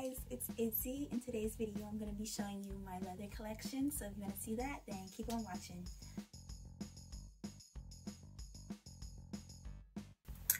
guys, it's Izzy. In today's video, I'm going to be showing you my leather collection. So if you want to see that, then keep on watching.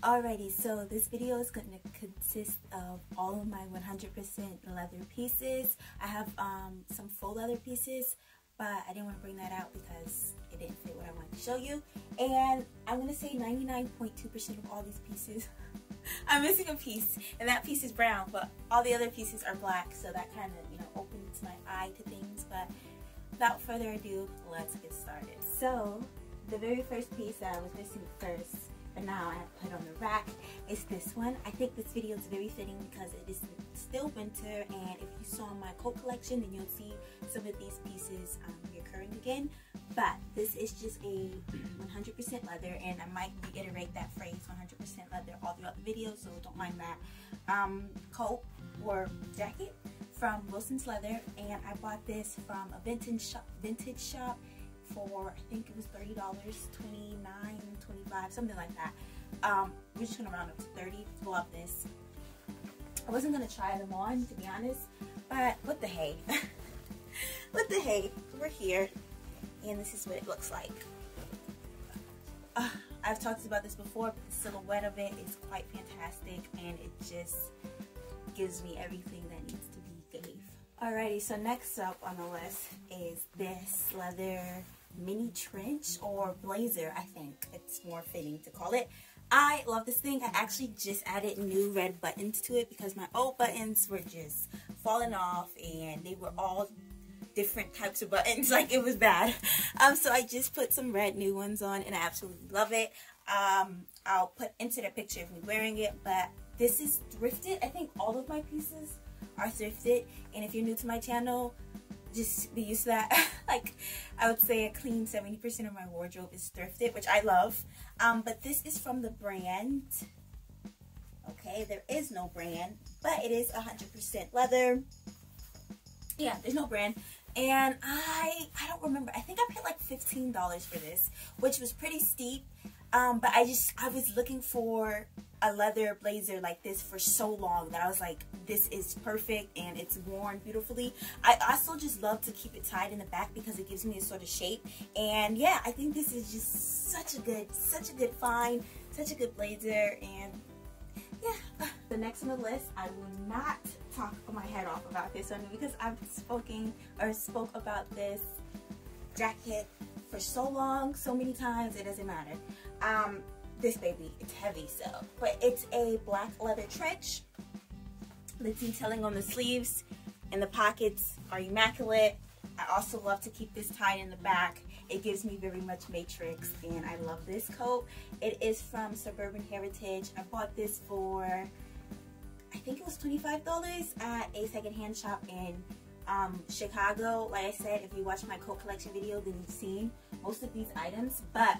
Alrighty, so this video is going to consist of all of my 100% leather pieces. I have um, some faux leather pieces, but I didn't want to bring that out because it didn't fit what I wanted to show you. And I'm going to say 99.2% of all these pieces I'm missing a piece, and that piece is brown, but all the other pieces are black, so that kind of, you know, opens my eye to things. But without further ado, let's get started. So, the very first piece that I was missing first, but now I have put on the rack, is this one. I think this video is very fitting because it is still winter, and if you saw my coat collection, then you'll see some of these pieces um, reoccurring again but this is just a 100% leather and I might reiterate that phrase 100% leather all throughout the video so don't mind that. Um, coat or jacket from Wilson's Leather and I bought this from a vintage shop, vintage shop for I think it was $30 29 25 something like that. Um, we're just gonna round up to 30 love this. I wasn't gonna try them on to be honest but what the hey? What the hey? We're here and this is what it looks like. Uh, I've talked about this before, but the silhouette of it is quite fantastic and it just gives me everything that needs to be gave. Alrighty, so next up on the list is this leather mini trench or blazer, I think it's more fitting to call it. I love this thing. I actually just added new red buttons to it because my old buttons were just falling off and they were all different types of buttons. Like it was bad. Um, so I just put some red new ones on and I absolutely love it. Um, I'll put into the picture of me wearing it, but this is thrifted. I think all of my pieces are thrifted. And if you're new to my channel, just be used to that. like I would say a clean 70% of my wardrobe is thrifted, which I love. Um, but this is from the brand. Okay, there is no brand, but it is 100% leather. Yeah, there's no brand and I I don't remember. I think I paid like fifteen dollars for this, which was pretty steep. Um, but I just I was looking for a leather blazer like this for so long that I was like, this is perfect and it's worn beautifully. I also just love to keep it tied in the back because it gives me a sort of shape. And yeah, I think this is just such a good, such a good find, such a good blazer. And yeah, the next on the list, I will not talk my head off about this one because I've spoken or spoke about this jacket for so long, so many times, it doesn't matter. Um, this baby, it's heavy, so, but it's a black leather trench. The detailing on the sleeves and the pockets are immaculate. I also love to keep this tied in the back. It gives me very much matrix and I love this coat. It is from Suburban Heritage. I bought this for think it was $25 at a secondhand shop in um, Chicago. Like I said, if you watch my coat collection video, then you've seen most of these items. But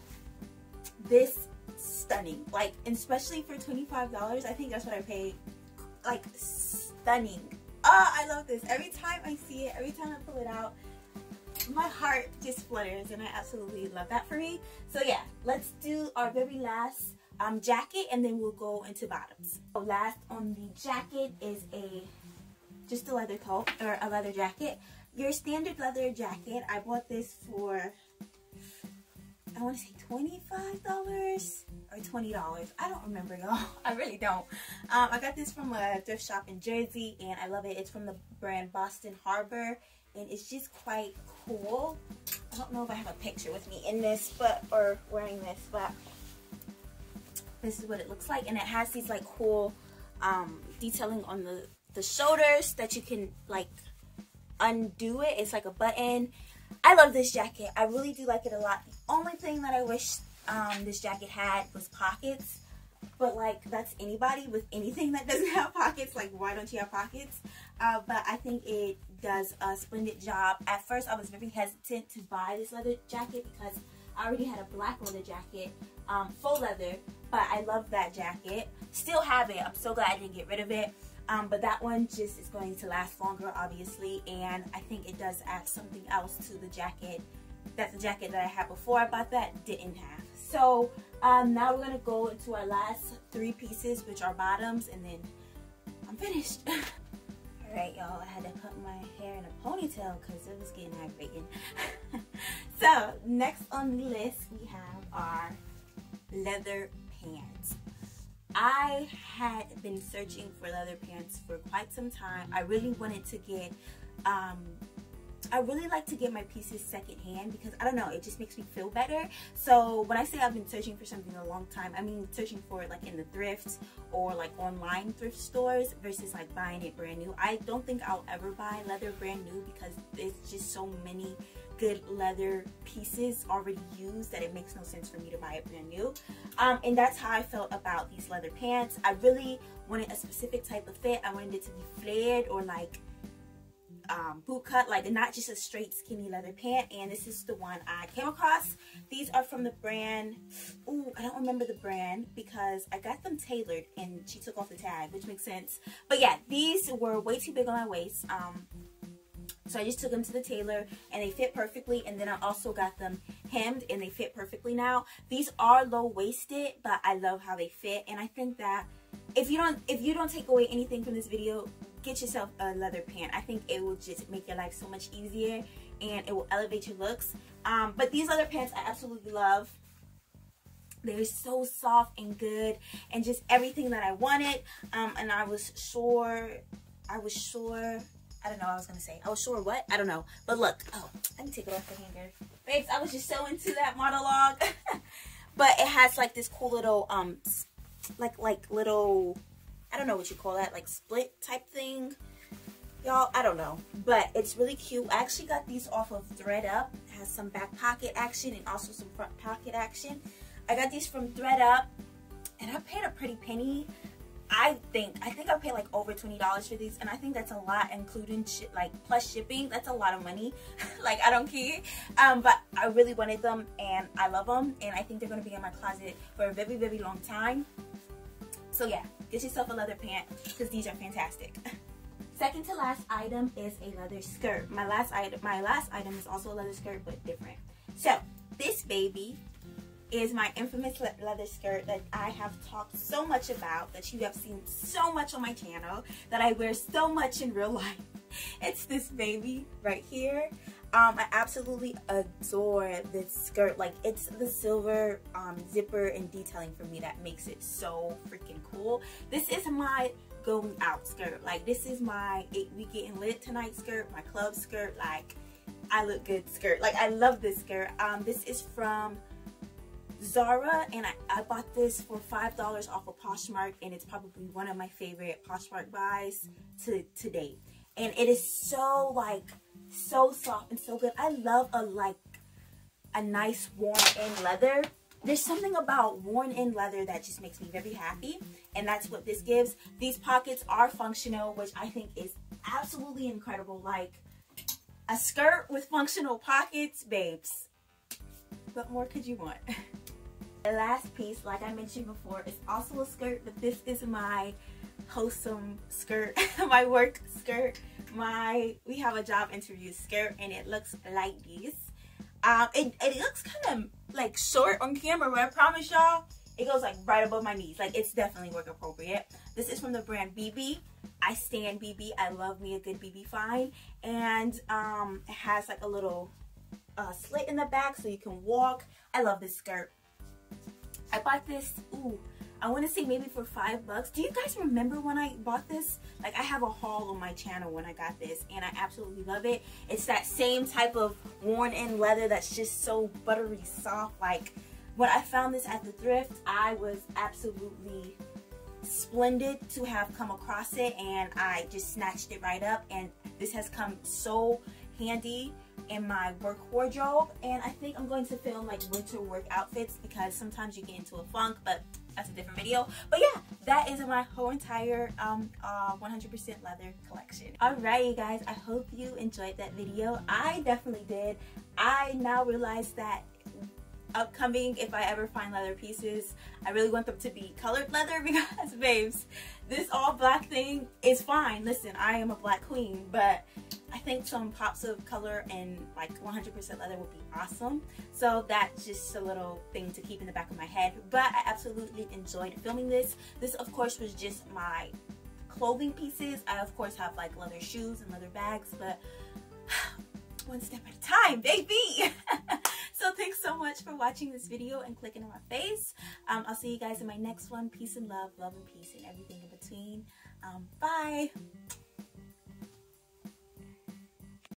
this stunning. Like, especially for $25, I think that's what I paid. Like, stunning. Oh, I love this. Every time I see it, every time I pull it out, my heart just flutters and I absolutely love that for me. So yeah, let's do our very last um, jacket and then we'll go into bottoms. So last on the jacket is a just a leather coat or a leather jacket. Your standard leather jacket, I bought this for I want to say $25 or $20. I don't remember y'all. I really don't. Um, I got this from a thrift shop in Jersey and I love it. It's from the brand Boston Harbor and it's just quite cool. I don't know if I have a picture with me in this but or wearing this but this is what it looks like. And it has these like cool um, detailing on the the shoulders that you can like undo it. It's like a button. I love this jacket. I really do like it a lot. The only thing that I wish um, this jacket had was pockets. But like that's anybody with anything that doesn't have pockets. Like why don't you have pockets? Uh, but I think it does a splendid job. At first I was very hesitant to buy this leather jacket because I already had a black leather jacket um, faux leather but I love that jacket. Still have it. I'm so glad I didn't get rid of it. Um, but that one just is going to last longer, obviously, and I think it does add something else to the jacket that the jacket that I had before I bought that didn't have. So um, now we're gonna go into our last three pieces, which are bottoms, and then I'm finished. All right, y'all, I had to put my hair in a ponytail because it was getting aggravating. so next on the list we have our leather pants. I had been searching for leather pants for quite some time. I really wanted to get um, I really like to get my pieces secondhand because I don't know, it just makes me feel better. So when I say I've been searching for something a long time, I mean searching for it like in the thrift or like online thrift stores versus like buying it brand new. I don't think I'll ever buy leather brand new because there's just so many good leather pieces already used that it makes no sense for me to buy it brand new. Um, and that's how I felt about these leather pants. I really wanted a specific type of fit. I wanted it to be flared or like um, boot cut, like not just a straight skinny leather pant. And this is the one I came across. These are from the brand, ooh, I don't remember the brand because I got them tailored and she took off the tag, which makes sense. But yeah, these were way too big on my waist. Um, so I just took them to the tailor and they fit perfectly. And then I also got them hemmed and they fit perfectly now. These are low-waisted, but I love how they fit. And I think that if you don't if you don't take away anything from this video, get yourself a leather pant. I think it will just make your life so much easier and it will elevate your looks. Um, but these leather pants I absolutely love. They're so soft and good and just everything that I wanted. Um, and I was sure, I was sure, I don't know I was going to say. I was sure what? I don't know. But look, oh, let me take it off the hanger. Babes, I was just so into that monologue. but it has like this cool little, um, like, like little I don't know what you call that, like split type thing. Y'all, I don't know. But it's really cute. I actually got these off of thredUP. It has some back pocket action and also some front pocket action. I got these from thredUP. And I paid a pretty penny. I think I think I paid like over $20 for these and I think that's a lot including like plus shipping that's a lot of money like I don't care um, but I really wanted them and I love them and I think they're gonna be in my closet for a very very long time so yeah, get yourself a leather pant because these are fantastic. Second to last item is a leather skirt. My last item, my last item is also a leather skirt, but different. So this baby is my infamous leather skirt that I have talked so much about, that you have seen so much on my channel, that I wear so much in real life. It's this baby right here. Um, I absolutely adore this skirt. Like, it's the silver um, zipper and detailing for me that makes it so freaking cool. This is my going out skirt. Like, this is my eight we getting lit tonight skirt, my club skirt. Like, I look good skirt. Like, I love this skirt. Um, this is from Zara and I, I bought this for $5 off of Poshmark and it's probably one of my favorite Poshmark buys to, to date. And it is so like so soft and so good. I love a like a nice worn in leather. There's something about worn in leather that just makes me very happy and that's what this gives. These pockets are functional which I think is absolutely incredible. Like a skirt with functional pockets, babes. What more could you want? the last piece, like I mentioned before, is also a skirt, but this is my wholesome skirt, my work skirt my we have a job interview skirt and it looks like this. Um it, it looks kind of like short on camera but i promise y'all it goes like right above my knees. Like it's definitely work appropriate. This is from the brand bb i stand bb i love me a good bb fine. And um it has like a little uh, slit in the back so you can walk. I love this skirt. I bought this ooh I want to say maybe for five bucks. Do you guys remember when I bought this? Like I have a haul on my channel when I got this and I absolutely love it. It's that same type of worn in leather that's just so buttery soft. Like when I found this at the thrift, I was absolutely splendid to have come across it and I just snatched it right up and this has come so handy in my work wardrobe and I think I'm going to film like winter work outfits because sometimes you get into a funk but that's a different video. But yeah that is my whole entire um 100% uh, leather collection. Alright you guys I hope you enjoyed that video. I definitely did. I now realize that upcoming if I ever find leather pieces I really want them to be colored leather because babes this all black thing is fine listen I am a black queen but I think some pops of color and like 100% leather would be awesome. So that's just a little thing to keep in the back of my head. But I absolutely enjoyed filming this. This of course was just my clothing pieces. I of course have like leather shoes and leather bags, but one step at a time, baby. so thanks so much for watching this video and clicking on my face. Um, I'll see you guys in my next one. Peace and love, love and peace, and everything in between. Um, bye.